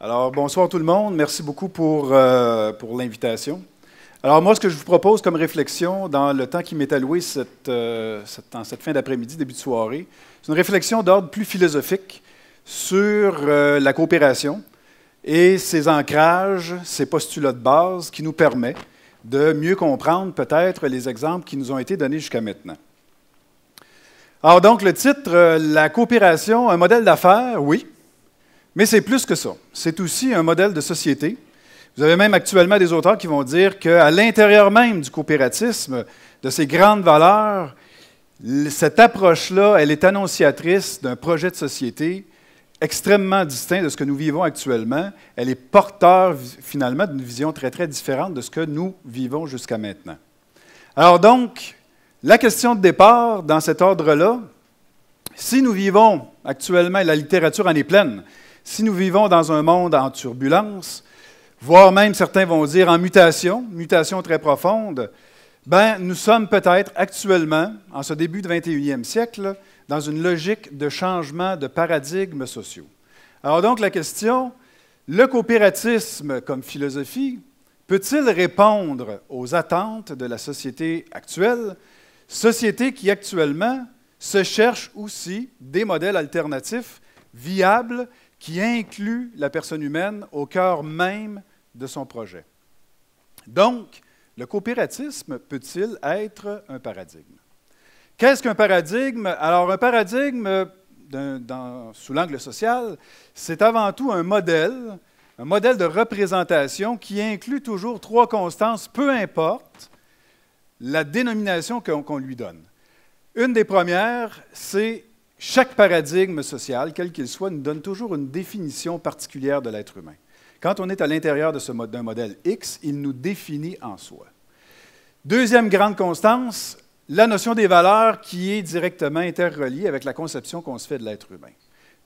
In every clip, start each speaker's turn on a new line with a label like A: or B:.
A: Alors, bonsoir tout le monde. Merci beaucoup pour, euh, pour l'invitation. Alors, moi, ce que je vous propose comme réflexion dans le temps qui m'est alloué cette, euh, cette, en cette fin d'après-midi, début de soirée, c'est une réflexion d'ordre plus philosophique sur euh, la coopération et ses ancrages, ses postulats de base qui nous permettent de mieux comprendre peut-être les exemples qui nous ont été donnés jusqu'à maintenant. Alors donc, le titre, La coopération, un modèle d'affaires, oui, mais c'est plus que ça. C'est aussi un modèle de société. Vous avez même actuellement des auteurs qui vont dire qu'à l'intérieur même du coopératisme, de ces grandes valeurs, cette approche-là, elle est annonciatrice d'un projet de société extrêmement distinct de ce que nous vivons actuellement. Elle est porteur finalement d'une vision très, très différente de ce que nous vivons jusqu'à maintenant. Alors donc, la question de départ dans cet ordre-là, si nous vivons actuellement, et la littérature en est pleine, si nous vivons dans un monde en turbulence, voire même certains vont dire en mutation, mutation très profonde, ben, nous sommes peut-être actuellement, en ce début du 21e siècle, dans une logique de changement de paradigmes sociaux. Alors donc la question, le coopératisme comme philosophie peut-il répondre aux attentes de la société actuelle Société qui actuellement se cherche aussi des modèles alternatifs viables qui incluent la personne humaine au cœur même de son projet. Donc, le coopératisme peut-il être un paradigme? Qu'est-ce qu'un paradigme? Alors, un paradigme, sous l'angle social, c'est avant tout un modèle, un modèle de représentation qui inclut toujours trois constances, peu importe la dénomination qu'on lui donne. Une des premières, c'est chaque paradigme social, quel qu'il soit, nous donne toujours une définition particulière de l'être humain. Quand on est à l'intérieur d'un modèle X, il nous définit en soi. Deuxième grande constance, la notion des valeurs qui est directement interreliée avec la conception qu'on se fait de l'être humain.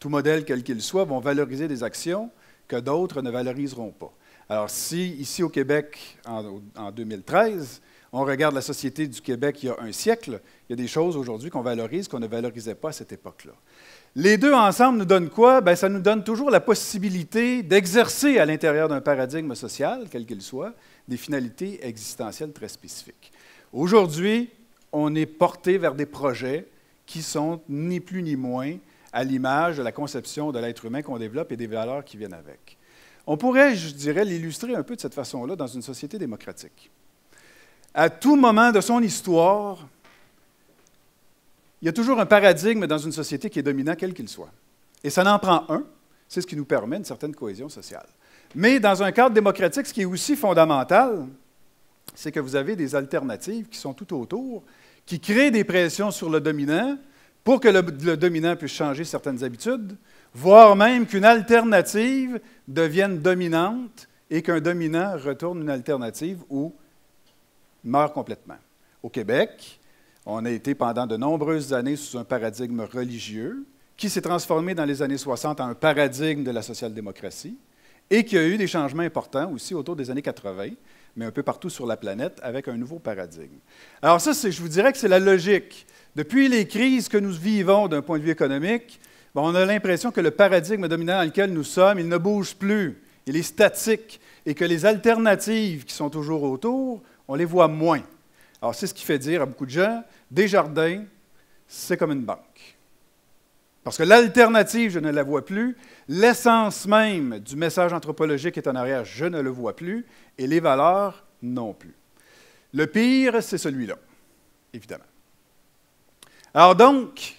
A: Tout modèle, quel qu'il soit, vont valoriser des actions que d'autres ne valoriseront pas. Alors si, ici au Québec, en 2013, on regarde la société du Québec il y a un siècle, il y a des choses aujourd'hui qu'on valorise qu'on ne valorisait pas à cette époque-là. Les deux ensemble nous donnent quoi? Bien, ça nous donne toujours la possibilité d'exercer à l'intérieur d'un paradigme social, quel qu'il soit, des finalités existentielles très spécifiques. Aujourd'hui, on est porté vers des projets qui sont ni plus ni moins à l'image de la conception de l'être humain qu'on développe et des valeurs qui viennent avec. On pourrait, je dirais, l'illustrer un peu de cette façon-là dans une société démocratique à tout moment de son histoire, il y a toujours un paradigme dans une société qui est dominant, quel qu'il soit. Et ça n'en prend un, c'est ce qui nous permet une certaine cohésion sociale. Mais dans un cadre démocratique, ce qui est aussi fondamental, c'est que vous avez des alternatives qui sont tout autour, qui créent des pressions sur le dominant pour que le, dominant puisse changer certaines habitudes, voire même qu'une alternative devienne dominante et qu'un dominant retourne une alternative où meurt complètement. Au Québec, on a été pendant de nombreuses années sous un paradigme religieux qui s'est transformé dans les années 60 en un paradigme de la social-démocratie et qui a eu des changements importants aussi autour des années 80, mais un peu partout sur la planète avec un nouveau paradigme. Alors ça, je vous dirais que c'est la logique. Depuis les crises que nous vivons d'un point de vue économique, on a l'impression que le paradigme dominant dans lequel nous sommes, il ne bouge plus, il est statique, et que les alternatives qui sont toujours autour on les voit moins. Alors, c'est ce qui fait dire à beaucoup de gens, Desjardins, c'est comme une banque. Parce que l'alternative, je ne la vois plus. L'essence même du message anthropologique est en arrière, je ne le vois plus. Et les valeurs, non plus. Le pire, c'est celui-là, évidemment. Alors donc,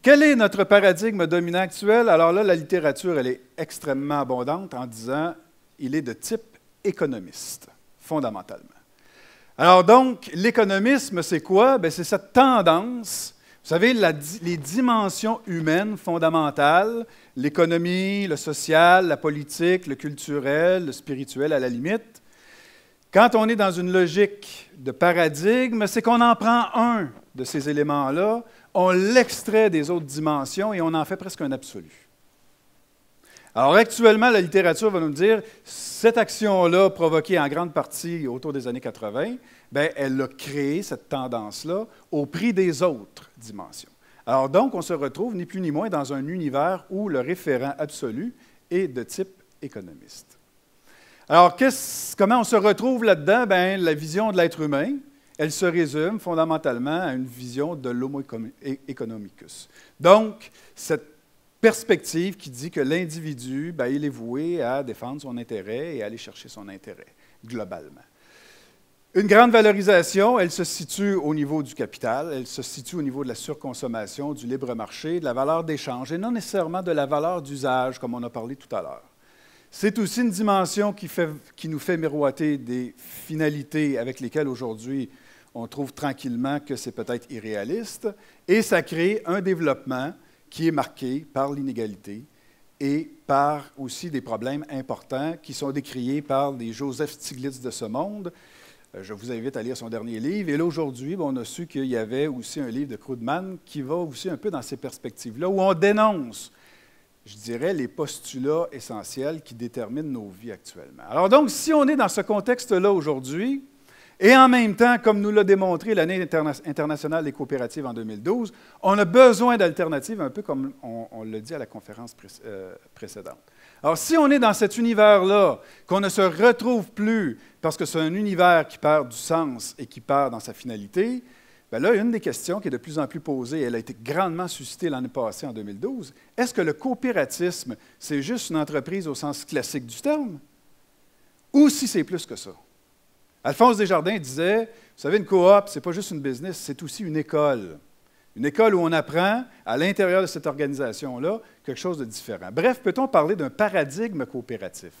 A: quel est notre paradigme dominant actuel? Alors là, la littérature, elle est extrêmement abondante en disant il est de type économiste, fondamentalement. Alors donc, l'économisme, c'est quoi? Ben, c'est cette tendance, vous savez, les dimensions humaines fondamentales, l'économie, le social, la politique, le culturel, le spirituel à la limite. Quand on est dans une logique de paradigme, c'est qu'on en prend un de ces éléments-là, on l'extrait des autres dimensions et on en fait presque un absolu. Alors actuellement, la littérature va nous dire, cette action-là, provoquée en grande partie autour des années 80, bien, elle a créé cette tendance-là au prix des autres dimensions. Alors donc, on se retrouve ni plus ni moins dans un univers où le référent absolu et de type économiste. Alors, comment on se retrouve là-dedans? Ben, la vision de l'être humain, elle se résume fondamentalement à une vision de l'homo economicus. Donc, cette perspective qui dit que l'individu, ben, il est voué à défendre son intérêt et à aller chercher son intérêt, globalement. Une grande valorisation, elle se situe au niveau du capital, elle se situe au niveau de la surconsommation, du libre marché, de la valeur d'échange, et non nécessairement de la valeur d'usage, comme on a parlé tout à l'heure. C'est aussi une dimension qui, qui, nous fait miroiter des finalités avec lesquelles aujourd'hui on trouve tranquillement que c'est peut-être irréaliste, et ça crée un développement qui est marqué par l'inégalité et par aussi des problèmes importants qui sont décriés par des Joseph Stiglitz de ce monde, euh, je vous invite à lire son dernier livre. Et là, aujourd'hui, on a su qu'il y avait aussi un livre de Krugman qui va aussi un peu dans ces perspectives-là, où on dénonce, je dirais, les postulats essentiels qui déterminent nos vies actuellement. Alors donc, si on est dans ce contexte-là aujourd'hui, et en même temps, comme nous l'a démontré l'année internationale des coopératives en 2012, on a besoin d'alternatives, un peu comme on, l'a dit à la conférence euh, précédente. Alors, si on est dans cet univers-là, qu'on ne se retrouve plus parce que c'est un univers qui perd du sens et qui perd dans sa finalité, bien là, une des questions qui est de plus en plus posée, elle a été grandement suscitée l'année passée, en 2012, est-ce que le coopératisme, c'est juste une entreprise au sens classique du terme? Ou si c'est plus que ça? Alphonse Desjardins disait, vous savez, une coop, ce n'est pas juste une business, c'est aussi une école. Une école où on apprend à l'intérieur de cette organisation-là quelque chose de différent. Bref, peut-on parler d'un paradigme coopératif?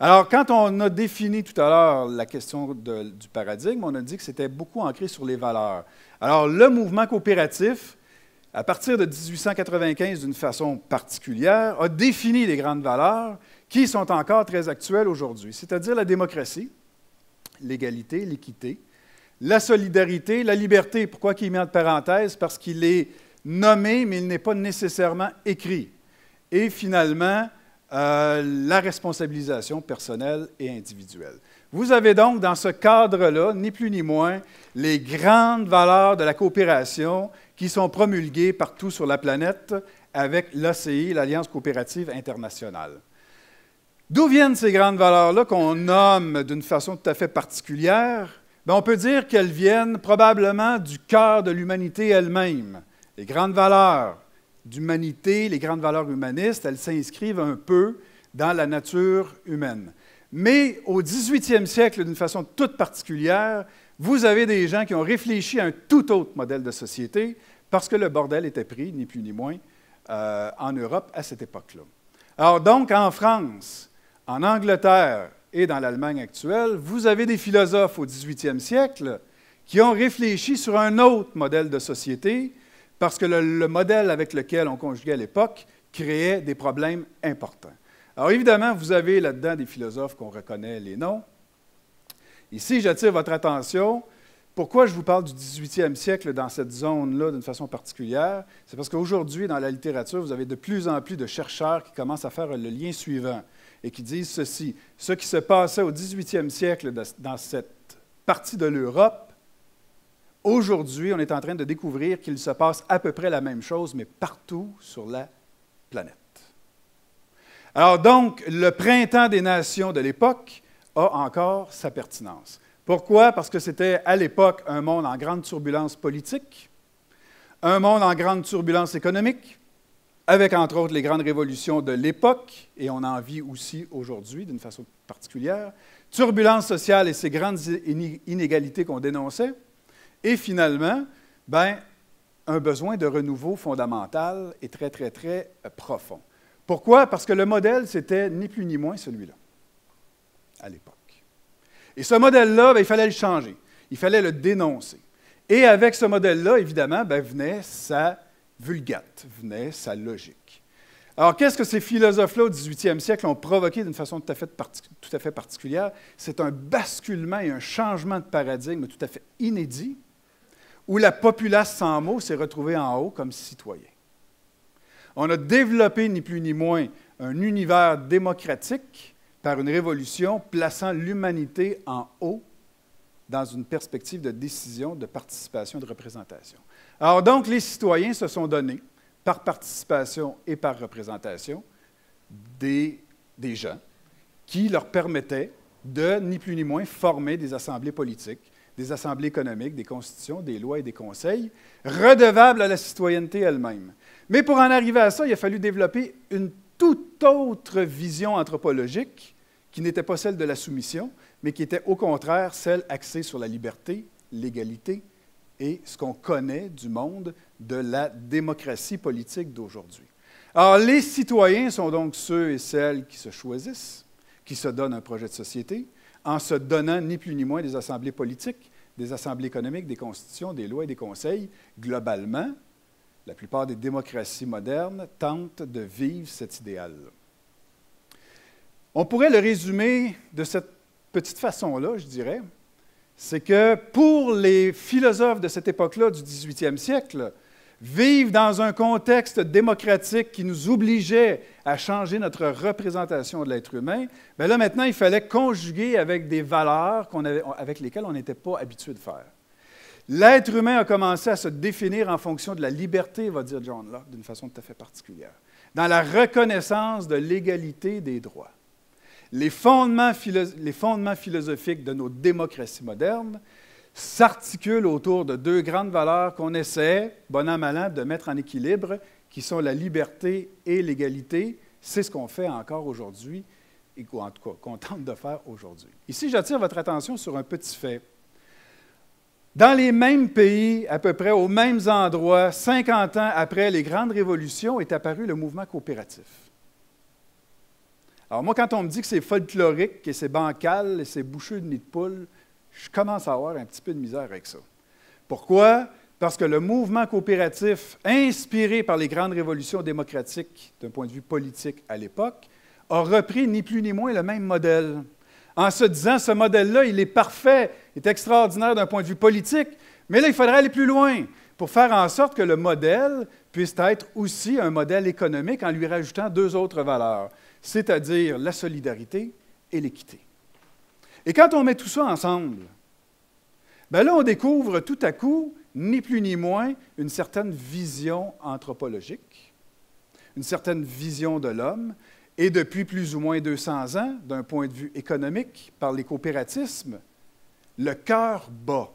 A: Alors, quand on a défini tout à l'heure la question du paradigme, on a dit que c'était beaucoup ancré sur les valeurs. Alors, le mouvement coopératif, à partir de 1895 d'une façon particulière, a défini les grandes valeurs qui sont encore très actuelles aujourd'hui, c'est-à-dire la démocratie, l'égalité, l'équité, la solidarité, la liberté. Pourquoi qu'il met en parenthèse? Parce qu'il est nommé, mais il n'est pas nécessairement écrit. Et finalement, euh, la responsabilisation personnelle et individuelle. Vous avez donc dans ce cadre-là, ni plus ni moins, les grandes valeurs de la coopération qui sont promulguées partout sur la planète avec l'ACI, l'Alliance coopérative internationale. D'où viennent ces grandes valeurs-là qu'on nomme d'une façon tout à fait particulière? Ben, on peut dire qu'elles viennent probablement du cœur de l'humanité elle-même. Les grandes valeurs d'humanité, les grandes valeurs humanistes, elles s'inscrivent un peu dans la nature humaine. Mais au 18e siècle, d'une façon toute particulière, vous avez des gens qui ont réfléchi à un tout autre modèle de société parce que le bordel était pris, ni plus ni moins, euh, en Europe à cette époque-là. Alors donc, en France, en Angleterre et dans l'Allemagne actuelle, vous avez des philosophes au 18e siècle qui ont réfléchi sur un autre modèle de société parce que le, modèle avec lequel on conjuguait à l'époque créait des problèmes importants. Alors évidemment, vous avez là-dedans des philosophes qu'on reconnaît les noms. Ici, j'attire votre attention. Pourquoi je vous parle du 18e siècle dans cette zone-là d'une façon particulière? C'est parce qu'aujourd'hui, dans la littérature, vous avez de plus en plus de chercheurs qui commencent à faire le lien suivant et qui disent ceci. Ce qui se passait au 18e siècle dans cette partie de l'Europe, aujourd'hui, on est en train de découvrir qu'il se passe à peu près la même chose, mais partout sur la planète. Alors donc, le printemps des nations de l'époque a encore sa pertinence. Pourquoi? Parce que c'était à l'époque un monde en grande turbulence politique, un monde en grande turbulence économique, avec entre autres les grandes révolutions de l'époque, et on en vit aussi aujourd'hui d'une façon particulière, turbulence sociale et ces grandes inégalités qu'on dénonçait, et finalement, ben, un besoin de renouveau fondamental et très, très, très euh, profond. Pourquoi? Parce que le modèle, c'était ni plus ni moins celui-là, à l'époque. Et ce modèle-là, ben, il fallait le changer, il fallait le dénoncer. Et avec ce modèle-là, évidemment, ben, venait sa vulgate, venait sa logique. Alors, qu'est-ce que ces philosophes-là au 18e siècle ont provoqué d'une façon tout à, fait tout à fait particulière? C'est un basculement et un changement de paradigme tout à fait inédit, où la populace sans mots s'est retrouvée en haut comme citoyen. On a développé, ni plus ni moins, un univers démocratique par une révolution plaçant l'humanité en haut dans une perspective de décision, de participation, de représentation. Alors donc, les citoyens se sont donnés, par participation et par représentation, des, gens qui leur permettaient de, ni plus ni moins, former des assemblées politiques, des assemblées économiques, des constitutions, des lois et des conseils, redevables à la citoyenneté elle-même. Mais pour en arriver à ça, il a fallu développer une toute autre vision anthropologique qui n'était pas celle de la soumission, mais qui était au contraire celle axée sur la liberté, l'égalité et ce qu'on connaît du monde de la démocratie politique d'aujourd'hui. Alors, les citoyens sont donc ceux et celles qui se choisissent, qui se donnent un projet de société, en se donnant ni plus ni moins des assemblées politiques, des assemblées économiques, des constitutions, des lois et des conseils. Globalement, la plupart des démocraties modernes tentent de vivre cet idéal. On pourrait le résumer de cette petite façon-là, je dirais. C'est que pour les philosophes de cette époque-là, du 18e siècle, vivre dans un contexte démocratique qui nous obligeait à changer notre représentation de l'être humain, bien là maintenant, il fallait conjuguer avec des valeurs avec lesquelles on n'était pas habitué de faire. L'être humain a commencé à se définir en fonction de la liberté, va dire John Locke, d'une façon tout à fait particulière, dans la reconnaissance de l'égalité des droits. Les fondements, philosophiques de nos démocraties modernes s'articulent autour de deux grandes valeurs qu'on essaie, bon an, mal an, de mettre en équilibre, qui sont la liberté et l'égalité. C'est ce qu'on fait encore aujourd'hui, et en tout cas qu'on tente de faire aujourd'hui. Ici, j'attire votre attention sur un petit fait. Dans les mêmes pays, à peu près aux mêmes endroits, 50 ans après les grandes révolutions, est apparu le mouvement coopératif. Alors moi, quand on me dit que c'est folklorique, que c'est bancal, et c'est bouché de nid de poule, je commence à avoir un petit peu de misère avec ça. Pourquoi? Parce que le mouvement coopératif, inspiré par les grandes révolutions démocratiques d'un point de vue politique à l'époque, a repris ni plus ni moins le même modèle. En se disant, ce modèle-là, il est parfait, il est extraordinaire d'un point de vue politique, mais là, il faudrait aller plus loin pour faire en sorte que le modèle puisse être aussi un modèle économique en lui rajoutant deux autres valeurs, c'est-à-dire la solidarité et l'équité. Et quand on met tout ça ensemble, ben là, on découvre tout à coup, ni plus ni moins, une certaine vision anthropologique, une certaine vision de l'homme, et depuis plus ou moins 200 ans, d'un point de vue économique, par les coopératismes, le cœur bat.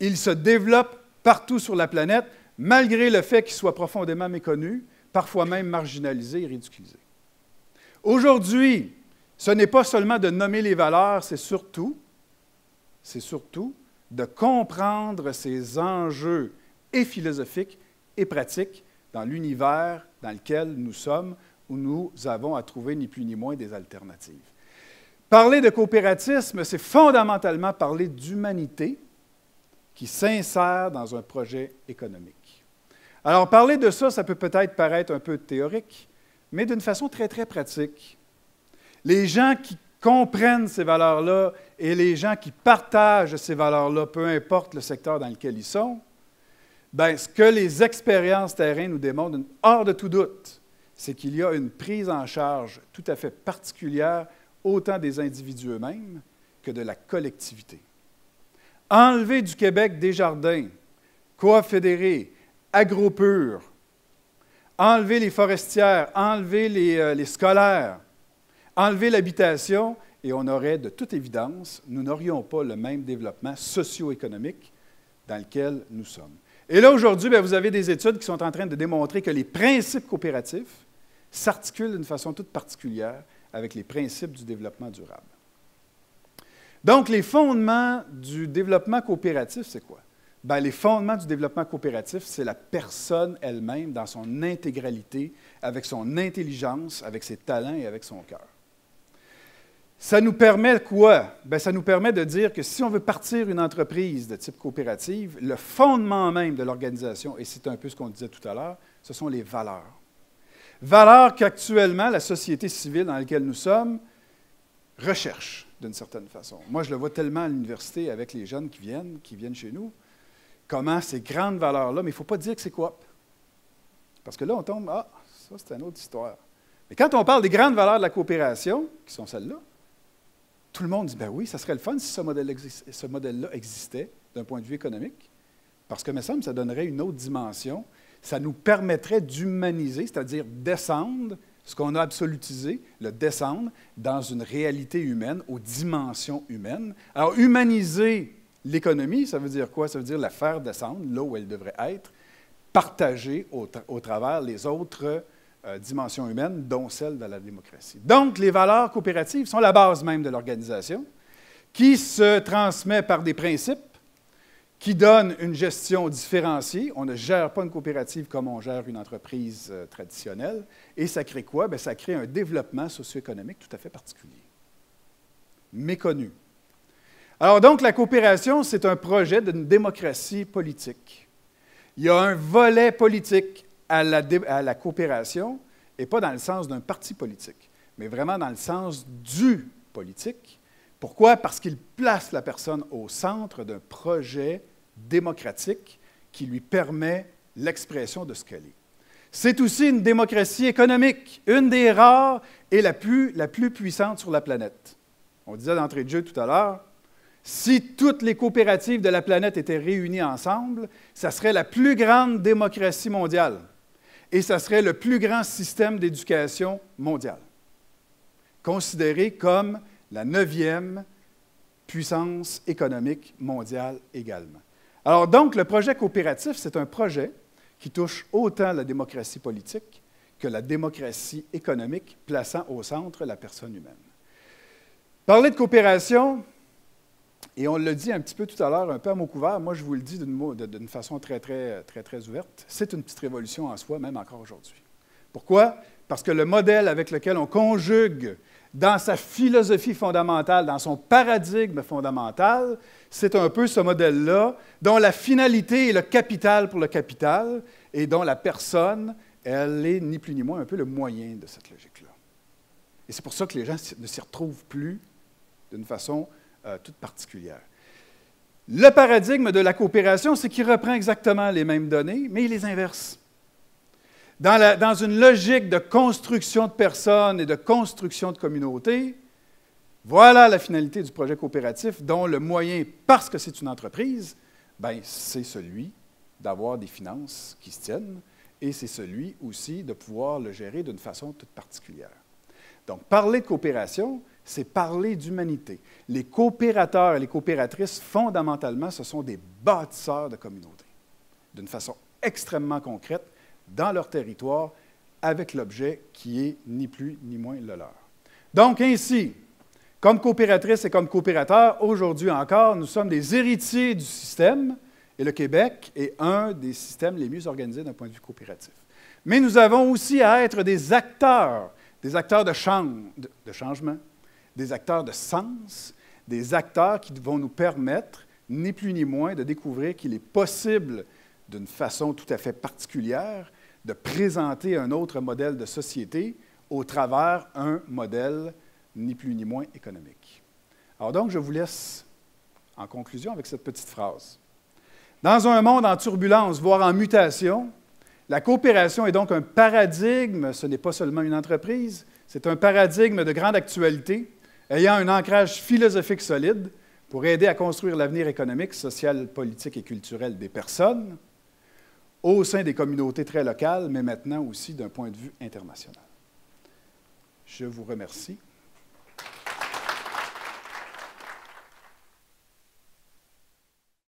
A: Il se développe partout sur la planète, malgré le fait qu'il soit profondément méconnu, parfois même marginalisé et ridiculisé. Aujourd'hui, ce n'est pas seulement de nommer les valeurs, c'est surtout, c'est surtout de comprendre ces enjeux et philosophiques et pratiques dans l'univers dans lequel nous sommes, où nous avons à trouver ni plus ni moins des alternatives. Parler de coopératisme, c'est fondamentalement parler d'humanité qui s'insère dans un projet économique. Alors, parler de ça, ça peut peut-être paraître un peu théorique, mais d'une façon très, très pratique. Les gens qui comprennent ces valeurs-là et les gens qui partagent ces valeurs-là, peu importe le secteur dans lequel ils sont, bien, ce que les expériences terrain nous démontrent, hors de tout doute, c'est qu'il y a une prise en charge tout à fait particulière, autant des individus eux-mêmes que de la collectivité. Enlever du Québec des jardins, Coop fédérés, AgroPure, enlever les forestières, enlever les, euh, les scolaires, enlever l'habitation et on aurait, de toute évidence, nous n'aurions pas le même développement socio-économique dans lequel nous sommes. Et là, aujourd'hui, vous avez des études qui sont en train de démontrer que les principes coopératifs s'articulent d'une façon toute particulière avec les principes du développement durable. Donc, les fondements du développement coopératif, c'est quoi? Bien, les fondements du développement coopératif, c'est la personne elle-même dans son intégralité, avec son intelligence, avec ses talents et avec son cœur. Ça nous permet quoi? Bien, ça nous permet de dire que si on veut partir une entreprise de type coopérative, le fondement même de l'organisation, et c'est un peu ce qu'on disait tout à l'heure, ce sont les valeurs. Valeurs qu'actuellement la société civile dans laquelle nous sommes recherche d'une certaine façon. Moi, je le vois tellement à l'université avec les jeunes qui viennent, qui viennent chez nous, comment ces grandes valeurs-là, mais il ne faut pas dire que c'est coop. Parce que là, on tombe, ah, ça, c'est une autre histoire. Mais quand on parle des grandes valeurs de la coopération, qui sont celles-là, tout le monde dit, ben oui, ça serait le fun si ce modèle-là existait d'un point de vue économique, parce que, me semble, ça donnerait une autre dimension. Ça nous permettrait d'humaniser, c'est-à-dire descendre ce qu'on a absolutisé, le descendre dans une réalité humaine, aux dimensions humaines. Alors, humaniser l'économie, ça veut dire quoi? Ça veut dire la faire descendre là où elle devrait être, partagée au, travers les autres euh, dimensions humaines, dont celle de la démocratie. Donc, les valeurs coopératives sont la base même de l'organisation, qui se transmet par des principes qui donne une gestion différenciée. On ne gère pas une coopérative comme on gère une entreprise euh, traditionnelle. Et ça crée quoi? Bien, ça crée un développement socio-économique tout à fait particulier, méconnu. Alors donc, la coopération, c'est un projet d'une démocratie politique. Il y a un volet politique à la, à la coopération, et pas dans le sens d'un parti politique, mais vraiment dans le sens du politique. Pourquoi? Parce qu'il place la personne au centre d'un projet démocratique qui lui permet l'expression de ce qu'elle est. C'est aussi une démocratie économique, une des rares et la plus, la plus puissante sur la planète. On disait d'entrée de jeu tout à l'heure, si toutes les coopératives de la planète étaient réunies ensemble, ça serait la plus grande démocratie mondiale et ça serait le plus grand système d'éducation mondial, considéré comme la neuvième puissance économique mondiale également. Alors donc, le projet coopératif, c'est un projet qui touche autant la démocratie politique que la démocratie économique, plaçant au centre la personne humaine. Parler de coopération, et on l'a dit un petit peu tout à l'heure, un peu à mot couvert, moi je vous le dis d'une façon très, très, très, très ouverte, c'est une petite révolution en soi, même encore aujourd'hui. Pourquoi? Parce que le modèle avec lequel on conjugue dans sa philosophie fondamentale, dans son paradigme fondamental, c'est un peu ce modèle-là, dont la finalité est le capital pour le capital et dont la personne, elle est ni plus ni moins un peu le moyen de cette logique-là. Et c'est pour ça que les gens ne s'y retrouvent plus d'une façon euh, toute particulière. Le paradigme de la coopération, c'est qu'il reprend exactement les mêmes données, mais il les inverse. Dans, une logique de construction de personnes et de construction de communautés, voilà la finalité du projet coopératif, dont le moyen, parce que c'est une entreprise, ben, c'est celui d'avoir des finances qui se tiennent et c'est celui aussi de pouvoir le gérer d'une façon toute particulière. Donc, parler de coopération, c'est parler d'humanité. Les coopérateurs et les coopératrices, fondamentalement, ce sont des bâtisseurs de communautés, d'une façon extrêmement concrète, dans leur territoire, avec l'objet qui est ni plus ni moins le leur. Donc, ainsi, comme coopératrice et comme coopérateur, aujourd'hui encore, nous sommes des héritiers du système et le Québec est un des systèmes les mieux organisés d'un point de vue coopératif. Mais nous avons aussi à être des acteurs, des acteurs de, de changement, des acteurs de sens, des acteurs qui vont nous permettre, ni plus ni moins, de découvrir qu'il est possible, d'une façon tout à fait particulière, de présenter un autre modèle de société au travers un modèle ni plus ni moins économique. Alors donc, je vous laisse en conclusion avec cette petite phrase. Dans un monde en turbulence, voire en mutation, la coopération est donc un paradigme, ce n'est pas seulement une entreprise, c'est un paradigme de grande actualité, ayant un ancrage philosophique solide pour aider à construire l'avenir économique, social, politique et culturel des personnes, au sein des communautés très locales, mais maintenant aussi d'un point de vue international. Je vous remercie.